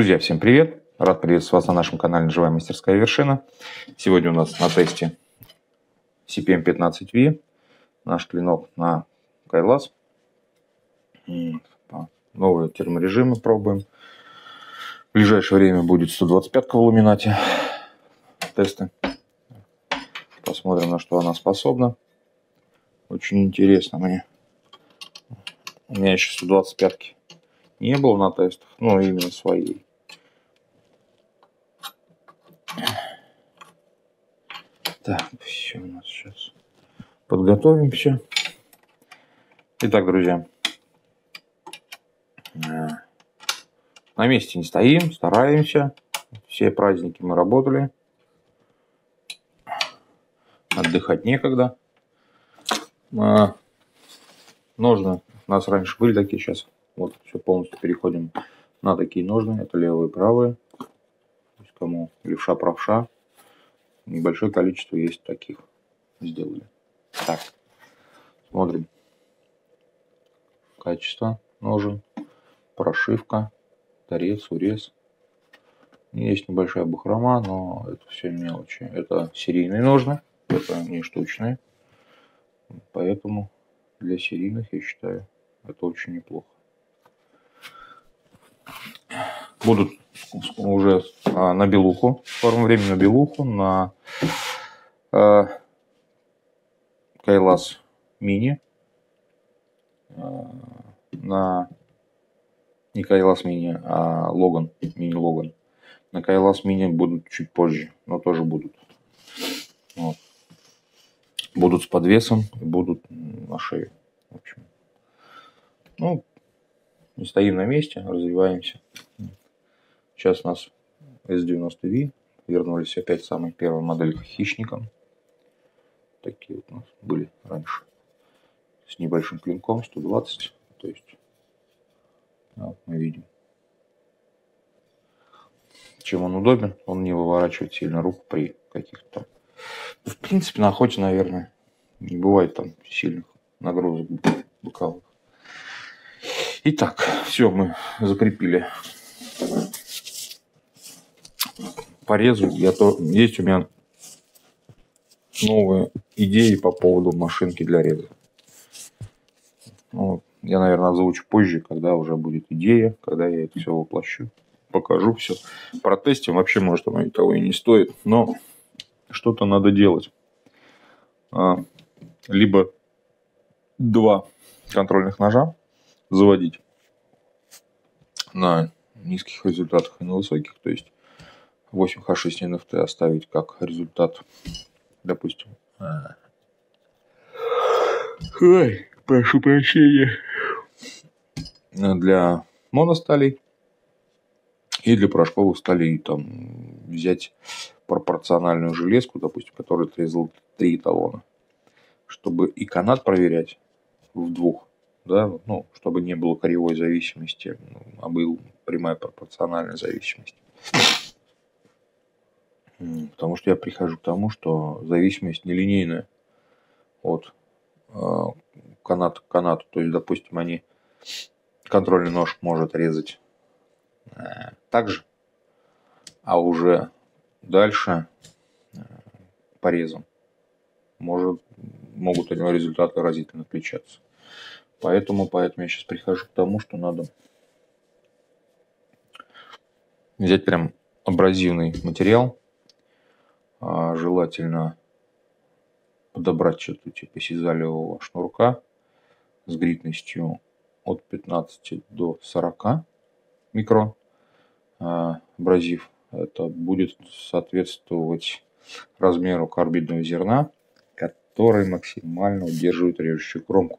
Друзья, всем привет! Рад приветствовать вас на нашем канале «Живая мастерская вершина». Сегодня у нас на тесте CPM-15V, наш клинок на Кайлас. Новые терморежимы пробуем. В ближайшее время будет 125 в ламинате тесты. Посмотрим, на что она способна. Очень интересно мне. У меня еще 125 не было на тестах, ну именно своей. Так, все у нас сейчас подготовимся. Итак, друзья, э, на месте не стоим, стараемся. Все праздники мы работали. Отдыхать некогда. А, ножны у нас раньше были такие, сейчас вот все полностью переходим на такие ножны. Это левые и правые. То есть кому левша, правша. Небольшое количество есть таких. Сделали. Так. Смотрим. Качество ножен. Прошивка. Торец, урез. Есть небольшая бахрома, но это все мелочи. Это серийные ножны. Это не штучные. Поэтому для серийных, я считаю, это очень неплохо. Будут уже а, на белуху, скором времени на белуху, на э, Кайлас Мини, э, на не Кайлас Мини, а Логан, Мини Логан. На Кайлас Мини будут чуть позже, но тоже будут. Вот. Будут с подвесом, будут на шее. В общем. Ну, не стоим на месте, развиваемся. Сейчас у нас S90V. Вернулись опять самой первой модели хищником. Такие вот у нас были раньше. С небольшим клинком, 120. То есть, вот мы видим. Чем он удобен, он не выворачивает сильно руку при каких-то. В принципе, на охоте, наверное, не бывает там сильных нагрузок боковых. Итак, все мы закрепили порезу. Я то есть у меня новые идеи по поводу машинки для реза. Ну, я, наверное, озвучу позже, когда уже будет идея, когда я это все воплощу. Покажу все. Протестим. Вообще, может, оно и того и не стоит. Но что-то надо делать. А, либо два контрольных ножа заводить на низких результатах и на высоких. То есть 8H6 NFT оставить как результат, допустим. Ой, прошу прощения. Для моносталей и для порошковых сталей там взять пропорциональную железку, допустим, которая отрезал три эталона, чтобы и канат проверять в двух, да, ну, чтобы не было кривой зависимости, ну, а был прямая пропорциональная зависимость. Потому что я прихожу к тому, что зависимость нелинейная от э, каната к канату. То есть, допустим, они контрольный нож может резать э, так же, а уже дальше э, порезом может, могут результаты разительно отличаться. Поэтому, поэтому я сейчас прихожу к тому, что надо взять прям абразивный материал, а, желательно подобрать что-то типа сизалевого шнурка с гритностью от 15 до 40 микрон. А, абразив это будет соответствовать размеру карбидного зерна, который максимально удерживает режущую кромку.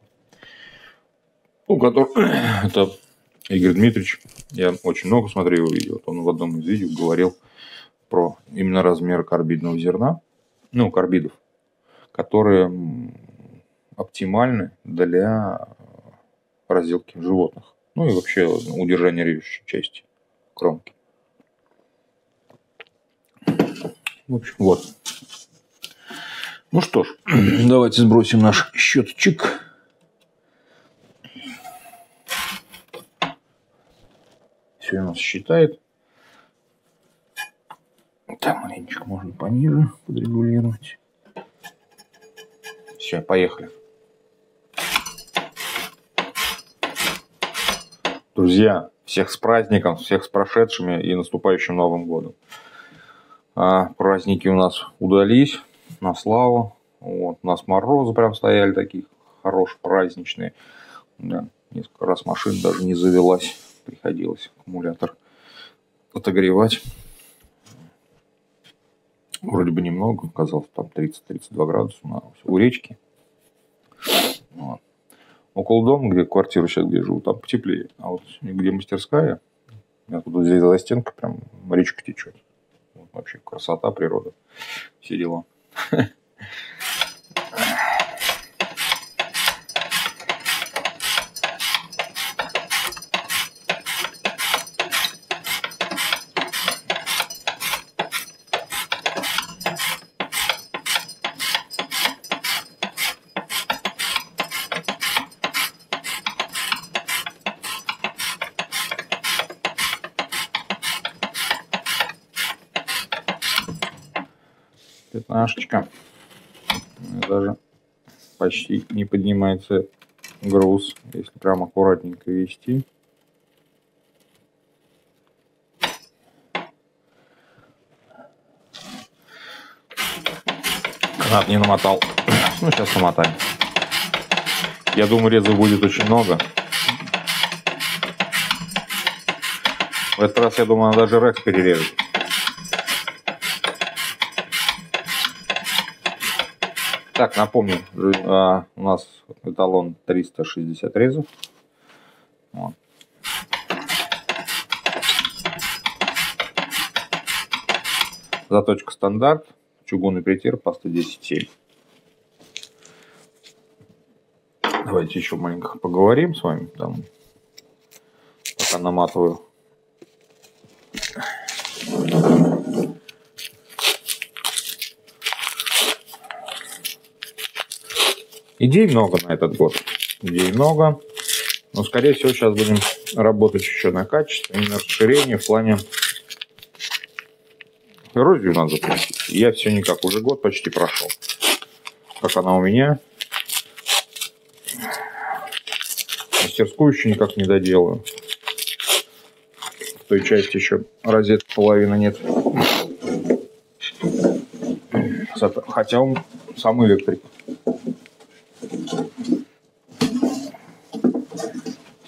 Ну, который... это Игорь Дмитриевич, я очень много смотрел его видео, он в одном из видео говорил про именно размер карбидного зерна, ну, карбидов, которые оптимальны для разделки животных. Ну и вообще удержания режущей части кромки. В общем, вот. Ну что ж, давайте сбросим наш счетчик. Все у нас считает. Там маленечко можно пониже подрегулировать. Все, поехали. Друзья, всех с праздником, всех с прошедшими и наступающим Новым годом. А, праздники у нас удались на славу. Вот, у нас морозы прям стояли такие хорошие, праздничные. Да, несколько раз машина даже не завелась. Приходилось аккумулятор отогревать. Вроде бы немного, казалось, там 30-32 градуса на, у речки. Вот. Около дома, где квартира сейчас где живу, там потеплее. А вот где мастерская, оттуда здесь за стенкой прям речка течет. Вот вообще красота, природа, все дела. 15 даже почти не поднимается груз, если прям аккуратненько вести. Канат не намотал. Ну, сейчас намотаем. Я думаю, резов будет очень много. В этот раз, я думаю, надо даже рекс перерезать. Так, напомню, а, у нас эталон 360 резов. Вот. Заточка стандарт, чугунный притир, паста 10.7. Давайте еще маленько поговорим с вами. Там, пока наматываю Идей много на этот год. Идей много. Но, скорее всего, сейчас будем работать еще на качестве на расширение в плане эрозию надо запустить. Я все никак, уже год почти прошел. Как она у меня. Мастерскую еще никак не доделаю. В той части еще розетки половины нет. Хотя он сам электрик.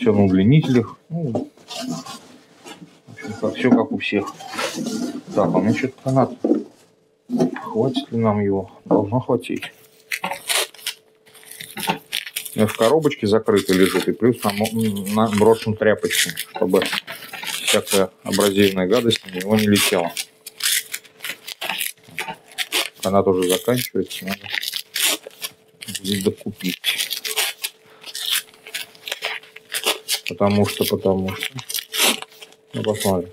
Все на удлинителях. Ну, в общем, как, все как у всех. Так, а мне что-то канат. Хватит ли нам его? Должно хватить. В коробочке закрыто лежит, и плюс там на брошен тряпочку, чтобы всякая абразивная гадость на него не летела. Канат уже заканчивается, надо будет докупить. Потому что, потому что. Ну, посмотрим.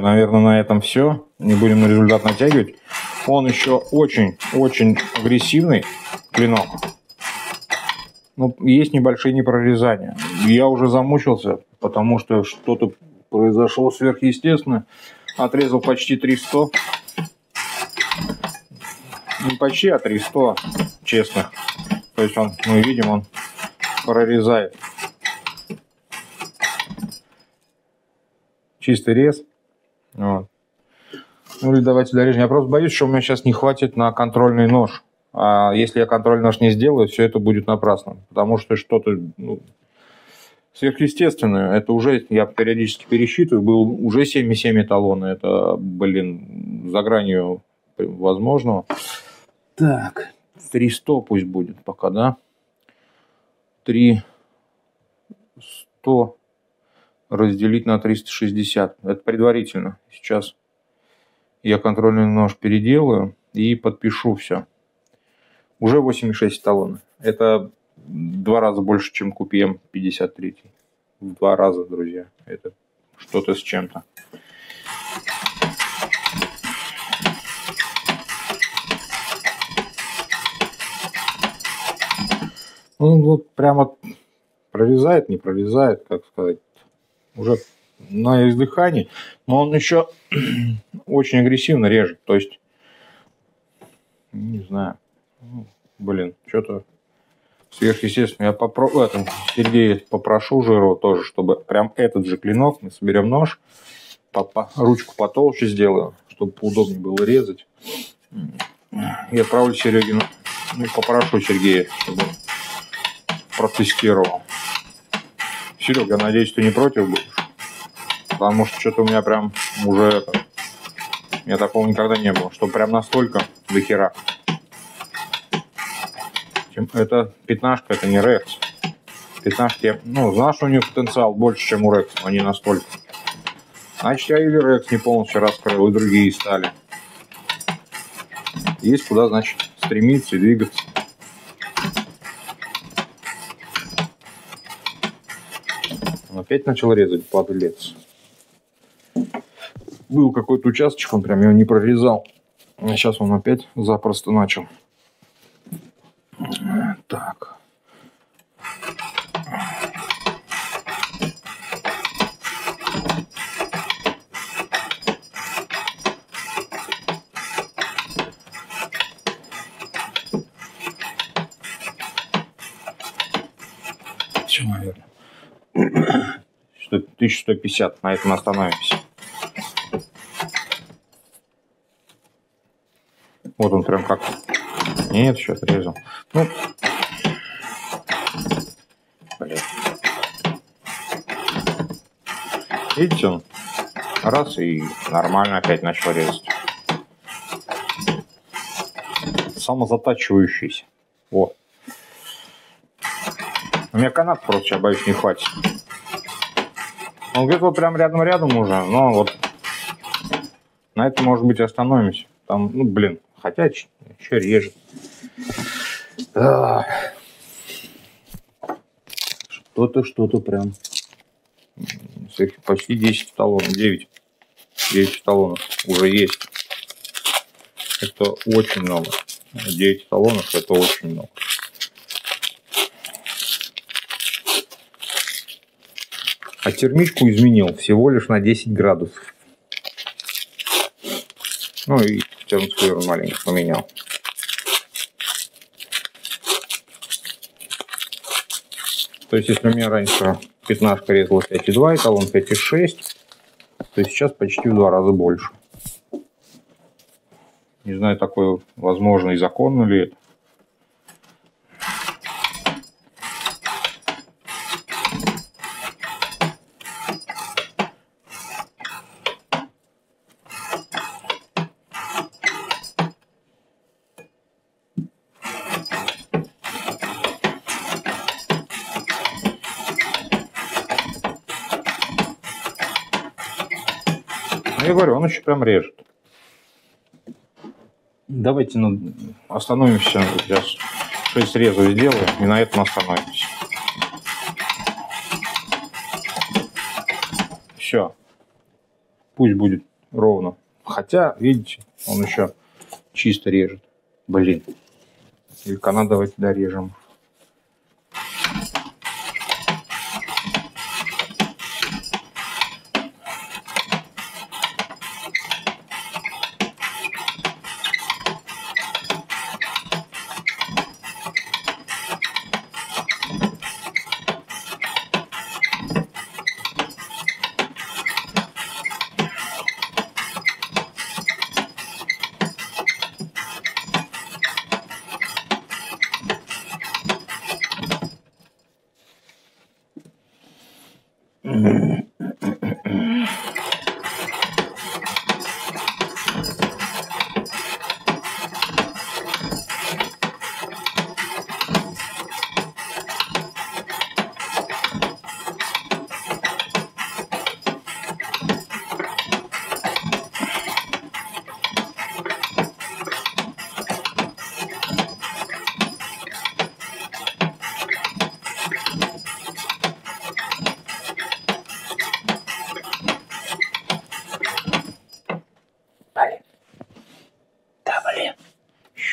Наверное, на этом все. Не будем на результат натягивать. Он еще очень-очень агрессивный клинок. Ну, есть небольшие непрорезания. Я уже замучился, потому что что-то произошло сверхъестественное. Отрезал почти 300. Не почти, а 300 честно. То есть он, мы видим, он прорезает. Чистый рез. Вот. Ну или давайте дорежем. Я просто боюсь, что у меня сейчас не хватит на контрольный нож. А если я контрольный нож не сделаю, все это будет напрасно. Потому что что-то ну, сверхъестественное. Это уже, я периодически пересчитываю, был уже 7,7 эталона. Это, блин, за гранью возможного. Так, 300 пусть будет пока, да? 3 100 разделить на 360. Это предварительно. Сейчас я контрольный нож переделаю и подпишу все. Уже 8,6 талона. Это два раза больше, чем купим 53. В два раза, друзья. Это что-то с чем-то. Ну, вот прямо прорезает, не прорезает, как сказать уже на издыхании, но он еще очень агрессивно режет. То есть, не знаю, ну, блин, что-то сверхъестественно. Я попробую, этом, Сергея попрошу Жиру тоже, чтобы прям этот же клинок, мы соберем нож, по, по, ручку потолще сделаю, чтобы поудобнее было резать. Я отправлю Серегину, ну, попрошу Сергея, чтобы протестировал. Серега, надеюсь, ты не против будешь? Потому что что-то у меня прям уже это... Меня такого никогда не было, что прям настолько до хера. Это пятнашка, это не Рекс. Пятнашки, ну, знаешь, у них потенциал больше, чем у Рекс, но не настолько. Значит, я или Рекс не полностью раскрыл, и другие стали. Есть куда, значит, стремиться и двигаться. Опять начал резать подлец. Был какой-то участочек, он прям его не прорезал. А сейчас он опять запросто начал. 1150. На этом остановимся. Вот он прям как... Нет, еще отрезал. Ну, блин. Видите, он раз и нормально опять начал резать. Самозатачивающийся. Вот. У меня канат просто, я боюсь, не хватит. Он где-то прям рядом-рядом уже, но вот на этом, может быть, остановимся. Там, ну, блин, хотя еще реже. Что-то, что-то прям почти 10 талонов, 9. 9 талонов уже есть. Это очень много. 9 талонов это очень много. А термичку изменил всего лишь на 10 градусов. Ну и термосферу маленько поменял. То есть, если у меня раньше пятнашка резала 5,2, эталон 5,6, то сейчас почти в два раза больше. Не знаю, такое возможно и законно ли это. я говорю, он еще прям режет. Давайте ну, остановимся. Сейчас 6 срезов сделаем и на этом остановимся. Все. Пусть будет ровно. Хотя, видите, он еще чисто режет. Блин. Или-ка давайте дорежем.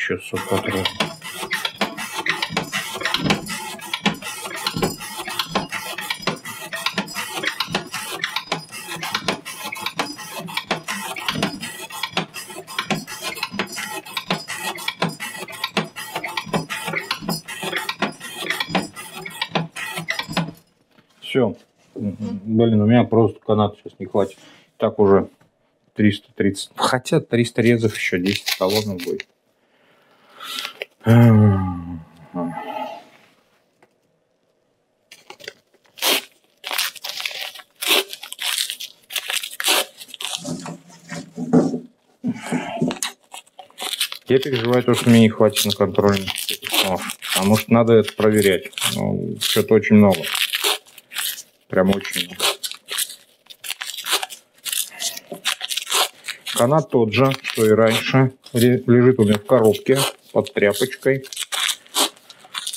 еще сухотру. Все. Блин, у меня просто канат сейчас не хватит. Так уже 330. Хотя 300 резов еще 10 колонок будет. Я переживаю то, что мне не хватит на контрольный Потому что надо это проверять. Ну, что-то очень много. Прям очень. Канат тот же, что и раньше. Лежит у меня в коробке под тряпочкой.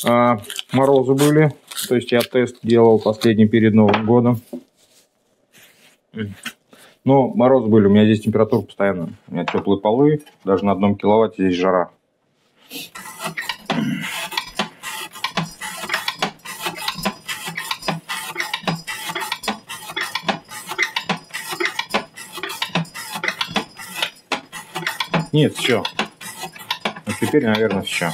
А, морозы были, то есть я тест делал последний перед Новым годом. Но морозы были, у меня здесь температура постоянно. У меня теплые полы, даже на одном киловатте здесь жара. Нет, все. Вот теперь, наверное, все.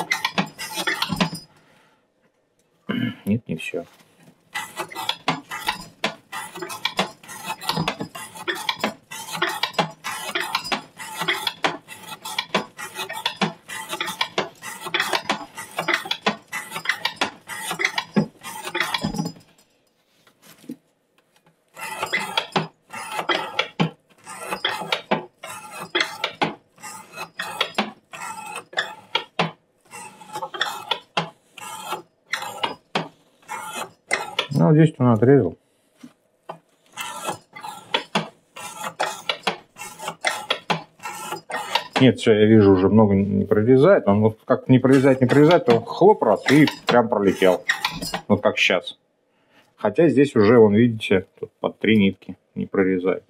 10 он отрезал. Нет, все, я вижу, уже много не прорезает. Он вот как не прорезать, не прорезать, то хлоп раз и прям пролетел. Вот как сейчас. Хотя здесь уже, вон, видите, тут под три нитки не прорезает.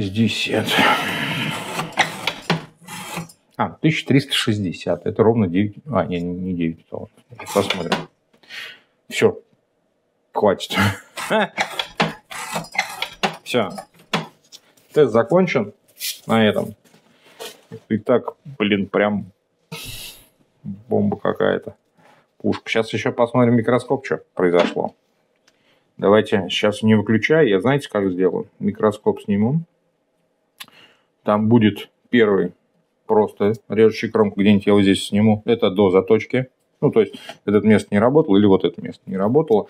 60. А, 1360. Это ровно 9. А, не, не 9 стало. Посмотрим. Все. Хватит. Все. Тест закончен на этом. И так, блин, прям бомба какая-то. Пушка. Сейчас еще посмотрим микроскоп, что произошло. Давайте сейчас не выключая. Я знаете, как сделаю? Микроскоп сниму. Там будет первый просто режущий кромку, где-нибудь я вот здесь сниму. Это до заточки. Ну, то есть, этот место не работал или вот это место не работало.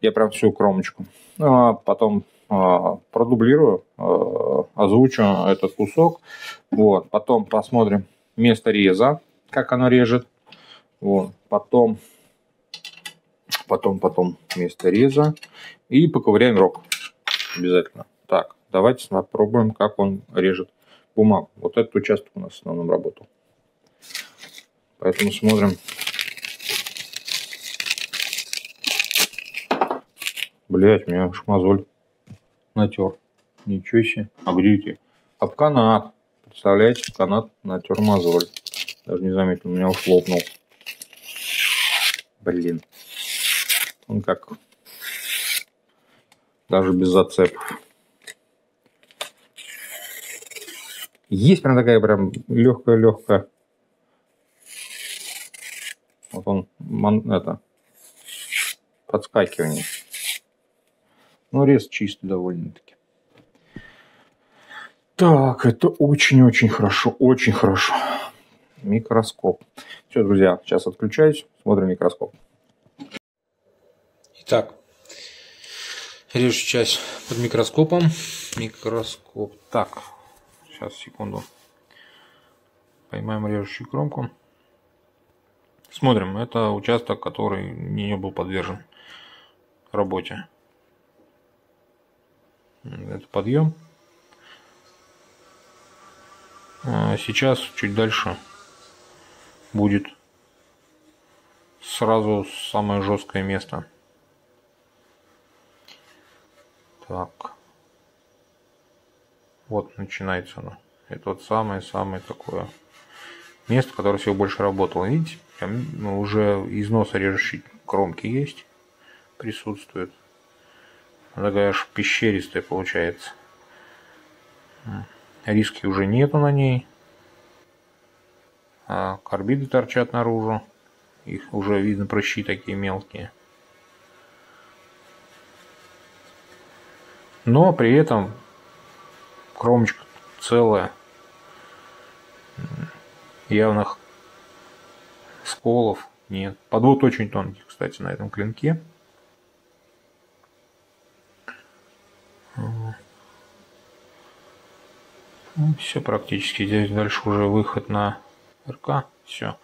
Я прям всю кромочку. А потом а, продублирую, а, озвучу этот кусок. Вот. Потом посмотрим место реза, как оно режет. Вот. Потом, потом, потом место реза. И поковыряем рог. обязательно. Так, давайте попробуем, как он режет бумагу. Вот этот участок у нас в основном работал. Поэтому смотрим. Блять, меня аж мозоль натер. Ничего себе. А где эти? Об канат. Представляете, канат натер мозоль. Даже не заметил, меня уж лопнул. Блин. Он как... Даже без зацепов. Есть прям такая прям легкая-легкая. Вот он, ман, это, подскакивание. Ну, рез чистый довольно-таки. Так, это очень-очень хорошо, очень хорошо. Микроскоп. Все, друзья, сейчас отключаюсь, смотрим микроскоп. Итак, режу часть под микроскопом. Микроскоп. Так, Сейчас, секунду. Поймаем режущую кромку. Смотрим. Это участок, который не был подвержен работе. Это подъем. А сейчас чуть дальше будет сразу самое жесткое место. Так. Вот начинается оно. Это вот самое-самое такое место, которое всего больше работало. Видите, прям ну, уже износа режущей кромки есть, присутствует. Такая аж пещеристая получается. Риски уже нету на ней. А карбиды торчат наружу. Их уже видно прыщи такие мелкие. Но при этом кромочка целая. Явных сколов нет. Подвод очень тонкий, кстати, на этом клинке. Ну, все практически. Здесь дальше уже выход на РК. Все.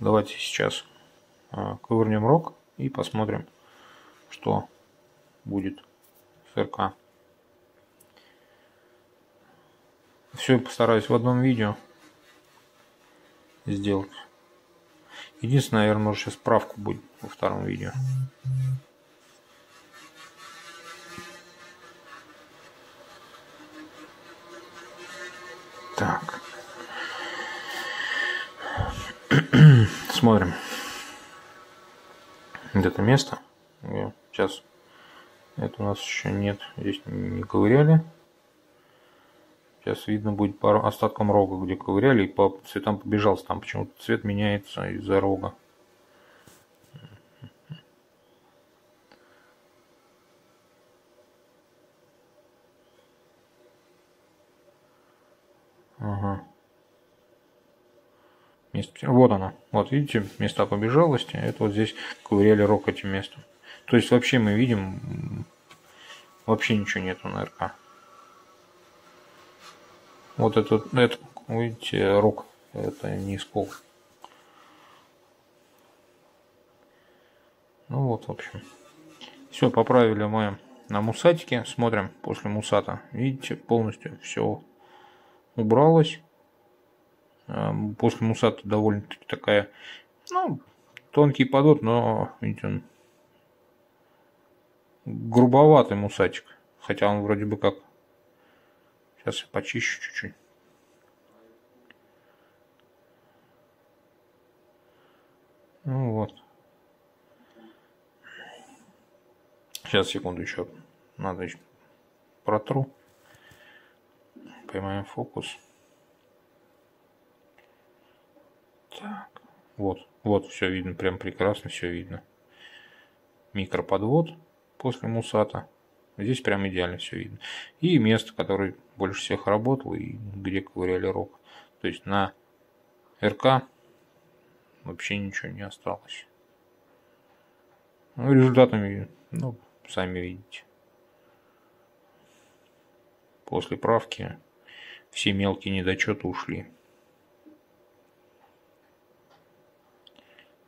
Давайте сейчас а, ковырнем рог и посмотрим, что будет с РК. Все постараюсь в одном видео сделать. Единственное, наверное, может сейчас справку будет во втором видео. Так. Смотрим. Это место. Сейчас. Это у нас еще нет. Здесь не ковыряли. Сейчас видно будет по остаткам рога, где ковыряли, и по цветам побежался. Там почему-то цвет меняется из-за рога. Ага. Место... Вот оно. Вот видите, места побежалости. Это вот здесь ковыряли рог этим местом. То есть вообще мы видим, вообще ничего нету на РК. Вот этот, это, видите, рог, это не скол. Ну вот, в общем. Все, поправили мы на мусатике. Смотрим после мусата. Видите, полностью все убралось. Эм, после мусата довольно-таки такая, ну, тонкий подот, но, видите, он грубоватый мусатик. Хотя он вроде бы как Сейчас я почищу чуть-чуть. Ну вот. Сейчас, секунду, еще надо еще протру. Поймаем фокус. Так, вот, вот, все видно, прям прекрасно все видно. Микроподвод после мусата. Здесь прям идеально все видно. И место, которое больше всех работало и где ковыряли рог. То есть на РК вообще ничего не осталось. Ну, результатами, ну, сами видите. После правки все мелкие недочеты ушли.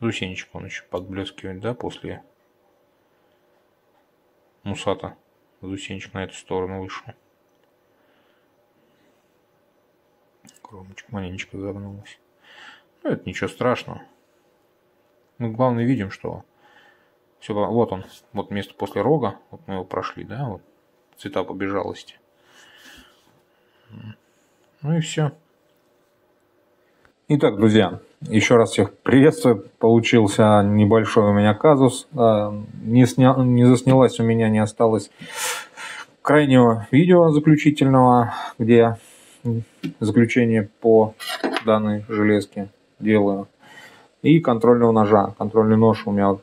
Зусенечка он еще подблескивает, да, после мусата Заусенчик на эту сторону вышел. Кромочка маленечко загнулась. Ну, это ничего страшного. Мы главное видим, что все, вот он, вот место после рога, вот мы его прошли, да, вот цвета побежалости. Ну и все. Итак, друзья, еще раз всех приветствую. Получился небольшой у меня казус. А, не, сня... не заснялась у меня, не осталось крайнего видео заключительного, где заключение по данной железке делаю. И контрольного ножа. Контрольный нож у меня,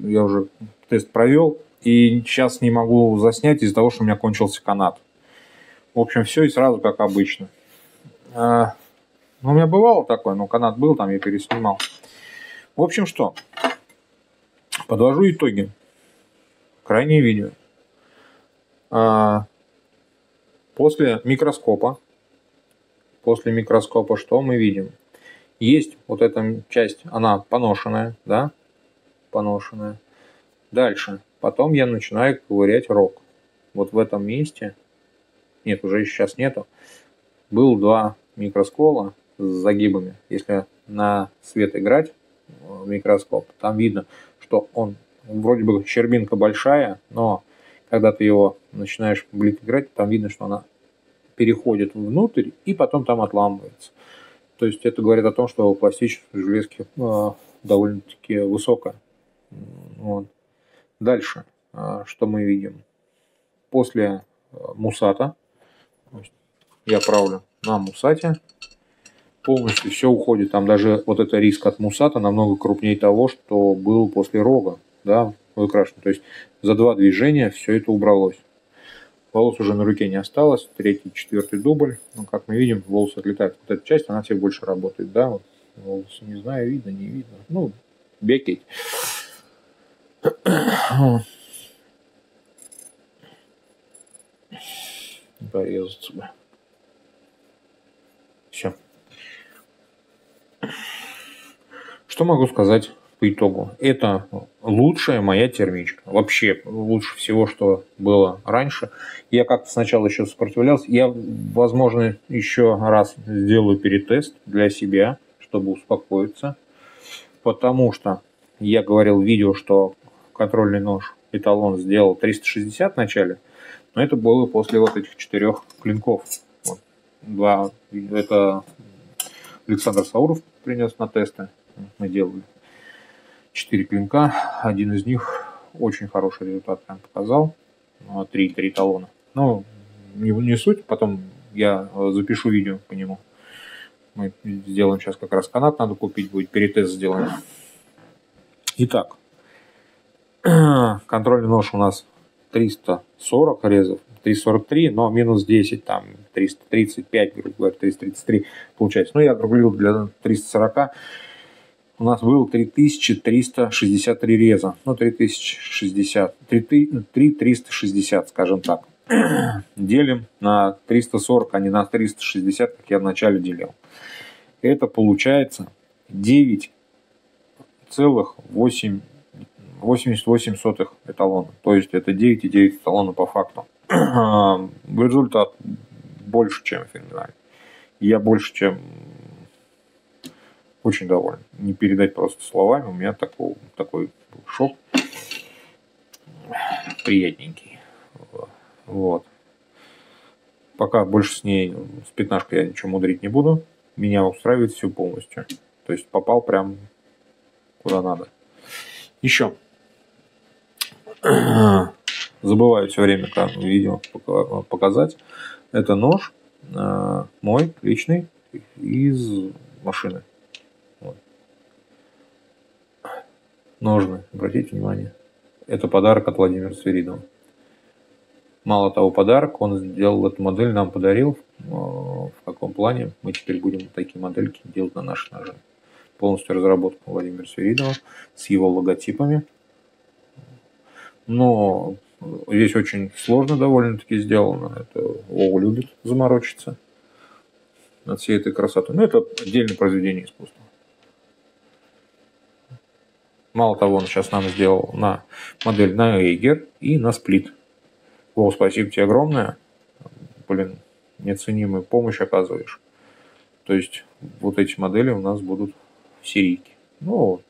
я уже тест провел. И сейчас не могу заснять из-за того, что у меня кончился канат. В общем, все и сразу как обычно. А, ну, у меня бывало такое, но канат был, там я переснимал. В общем, что? Подвожу итоги. Крайнее видео. А, после микроскопа, после микроскопа что мы видим? Есть вот эта часть, она поношенная, да, поношенная. Дальше, потом я начинаю ковырять рог. Вот в этом месте, нет, уже сейчас нету, был два микроскола, с загибами. Если на свет играть в микроскоп, там видно, что он вроде бы щербинка большая, но когда ты его начинаешь блик играть, там видно, что она переходит внутрь и потом там отламывается. То есть это говорит о том, что пластичность железки э, довольно-таки высокая. Вот. Дальше, э, что мы видим? После э, мусата, я правлю на мусате, полностью все уходит. Там даже вот это риск от мусата намного крупнее того, что был после рога, да, выкрашен. То есть за два движения все это убралось. Волос уже на руке не осталось. Третий, четвертый дубль. Ну, как мы видим, волосы отлетают. Вот эта часть, она все больше работает, да. Вот волосы, не знаю, видно, не видно. Ну, бекеть. Порезаться бы. Все. Что могу сказать по итогу? Это лучшая моя термичка. Вообще лучше всего, что было раньше. Я как-то сначала еще сопротивлялся. Я, возможно, еще раз сделаю перетест для себя, чтобы успокоиться. Потому что я говорил в видео, что контрольный нож эталон сделал 360 в начале, но это было после вот этих четырех клинков. Вот. Два, это Александр Сауров принес на тесты. Мы делали четыре клинка. Один из них очень хороший результат прям показал. Ну, три, три талона. Ну, не, не суть, потом я запишу видео по нему. Мы сделаем сейчас как раз канат, надо купить будет, перетест сделаем. Итак, контрольный нож у нас 340 резов, 343, но минус 10, там 335, грубо говоря, 333 получается. Ну, я округлил для 340. У нас было 3363 реза. Ну, 3060, 3360, скажем так. Делим на 340, а не на 360, как я вначале делил. Это получается 9,8 88 сотых эталона. То есть это 9,9 эталона по факту. Результат больше, чем финале. Я больше, чем очень доволен. Не передать просто словами. У меня такой, такой шок приятненький. Вот. Пока больше с ней, с пятнашкой я ничего мудрить не буду. Меня устраивает все полностью. То есть попал прям куда надо. Еще. забываю все время как видео показать. Это нож э, мой личный из машины. Ножны, обратите внимание. Это подарок от Владимира Свиридова. Мало того, подарок, он сделал эту модель, нам подарил. Э, в каком плане? Мы теперь будем такие модельки делать на наши ножи. Полностью разработка Владимира Свиридова с его логотипами. Но Здесь очень сложно довольно-таки сделано. Это Вова любит заморочиться над всей этой красотой. Но это отдельное произведение искусства. Мало того, он сейчас нам сделал на модель на Эйгер и на сплит. Вов, спасибо тебе огромное. Блин, неоценимую помощь оказываешь. То есть вот эти модели у нас будут в серийке. Ну,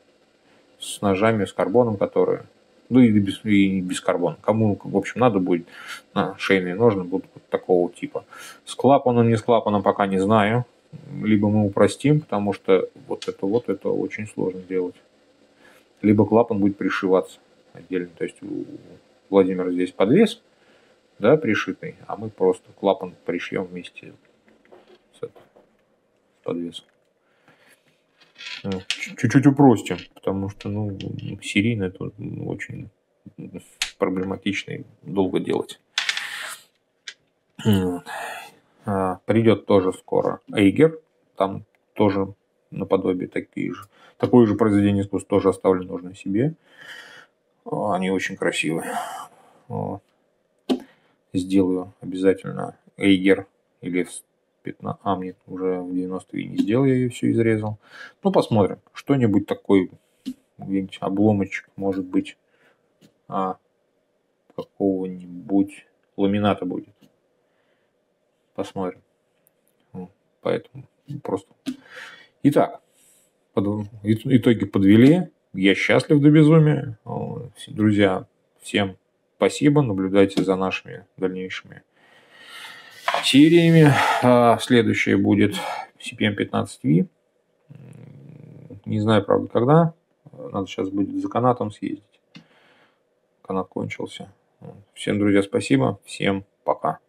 с ножами, с карбоном, которые... Ну и без, и без карбона. Кому, в общем, надо будет, на шейные ножны будут такого типа. С клапаном, не с клапаном пока не знаю. Либо мы упростим, потому что вот это вот, это очень сложно делать. Либо клапан будет пришиваться отдельно. То есть у Владимира здесь подвес, да, пришитый, а мы просто клапан пришьем вместе с, подвесом. Ну, чуть-чуть упростим, потому что, ну, серийно это очень проблематично и долго делать. А, придет тоже скоро Эйгер, там тоже наподобие такие же. Такое же произведение искусства тоже оставлено нужно себе. Они очень красивые. Вот. Сделаю обязательно Эйгер или 15, а, нет, уже в 90 не сделал, я ее все изрезал. Ну, посмотрим. Что-нибудь такой, где-нибудь обломочек, может быть, а, какого-нибудь ламината будет. Посмотрим. Поэтому просто. Итак, под, итоги подвели. Я счастлив до безумия. Друзья, всем спасибо. Наблюдайте за нашими дальнейшими сериями. А следующее будет CPM-15V. Не знаю, правда, когда. Надо сейчас будет за канатом съездить. Канат кончился. Всем, друзья, спасибо. Всем пока.